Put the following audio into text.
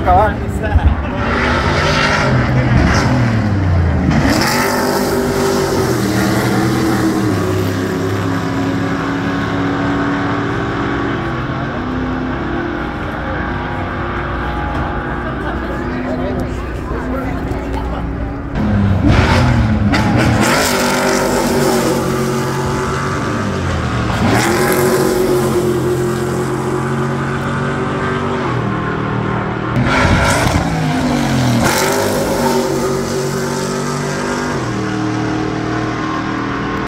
va a acabar.